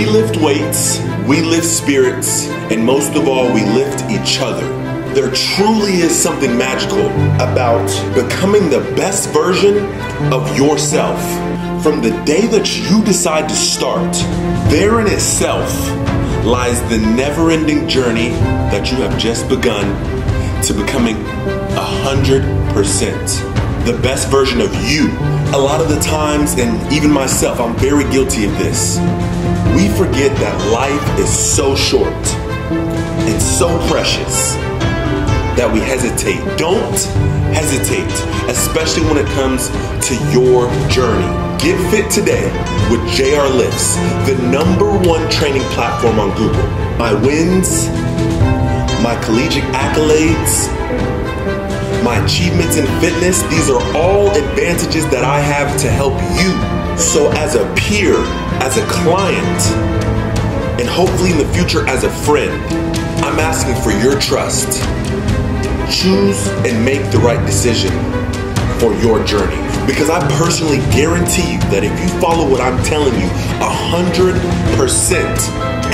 We lift weights, we lift spirits, and most of all, we lift each other. There truly is something magical about becoming the best version of yourself. From the day that you decide to start, there in itself lies the never ending journey that you have just begun to becoming 100% the best version of you. A lot of the times, and even myself, I'm very guilty of this. We forget that life is so short and so precious that we hesitate. Don't hesitate, especially when it comes to your journey. Get fit today with JR Lifts, the number one training platform on Google. My wins, my collegiate accolades, my achievements in fitness, these are all advantages that I have to help you. So, as a peer, as a client, and hopefully in the future as a friend, I'm asking for your trust. Choose and make the right decision for your journey. Because I personally guarantee you that if you follow what I'm telling you 100%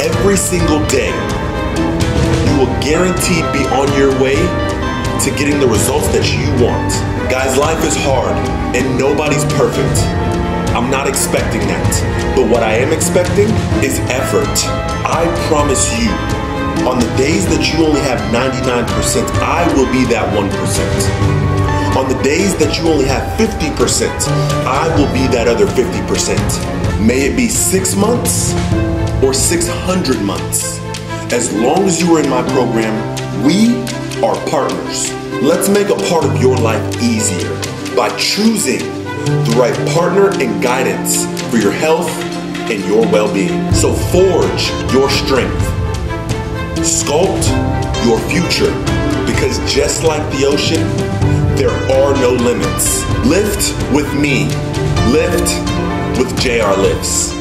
every single day, you will guaranteed be on your way to getting the results that you want. Guys, life is hard and nobody's perfect. I'm not expecting that. But what I am expecting is effort. I promise you, on the days that you only have 99%, I will be that 1%. On the days that you only have 50%, I will be that other 50%. May it be six months or 600 months. As long as you are in my program, we are partners. Let's make a part of your life easier by choosing the right partner and guidance for your health and your well being. So forge your strength, sculpt your future, because just like the ocean, there are no limits. Lift with me, lift with JR Lifts.